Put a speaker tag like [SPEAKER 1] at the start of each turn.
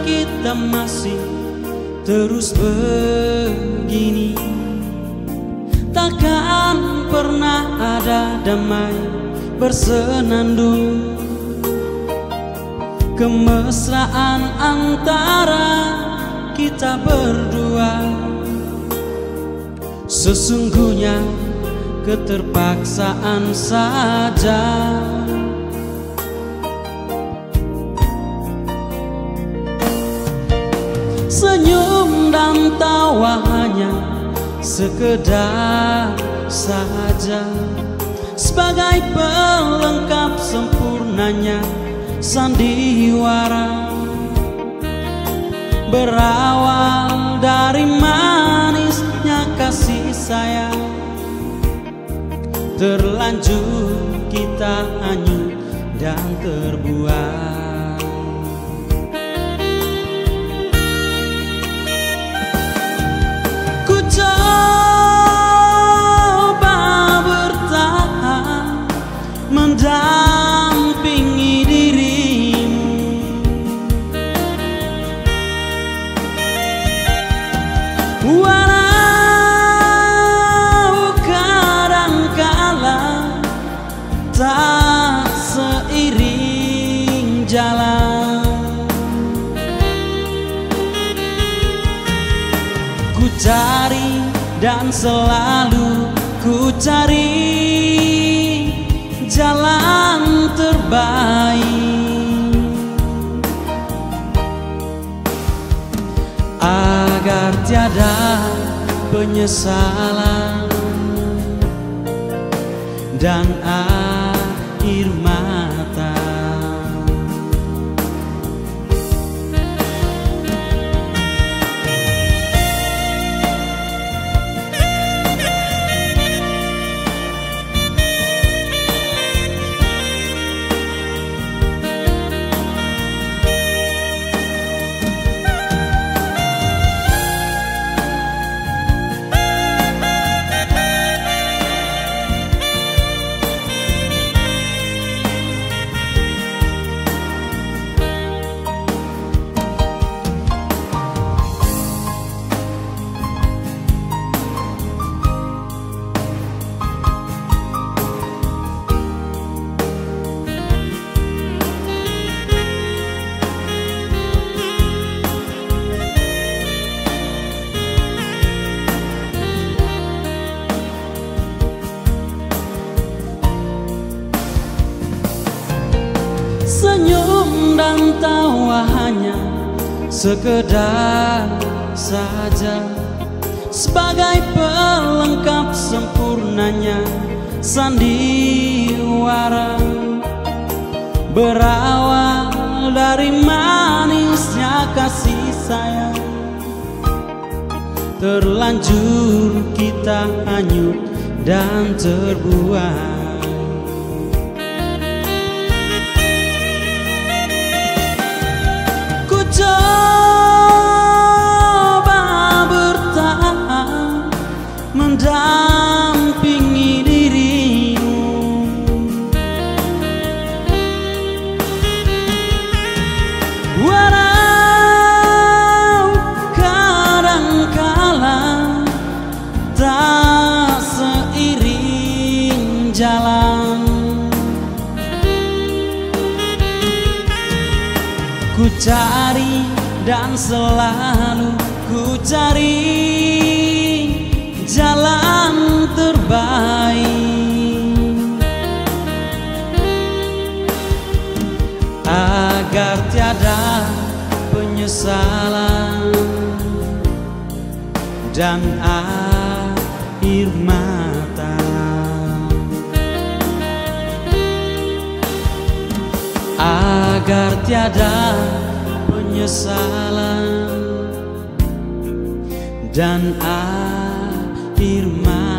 [SPEAKER 1] kita masih terus begini Takkan pernah ada damai bersenandung. Kemesraan antara kita berdua Sesungguhnya keterpaksaan saja sekedar saja. Sebagai pelengkap sempurnanya sandiwara Berawal dari manisnya kasih sayang. Terlanjur kita hanyut dan terbuang Walau kadangkala tak seiring jalan. Ku cari dan selalu ku cari jalan terbaik agar tiada penyesalan. Dan dan tawa hanya sekedar saja. Sebagai pelengkap sempurnanya sandiwara. Berawal dari manisnya kasih sayang. Terlanjur kita hanyut dan terbuang mendampingi dirimu. Walau kadangkala tak seiring jalan Ku cari dan selalu ku cari agar tiada penyesalan dan air mata. agar tiada penyesalan dan air mata.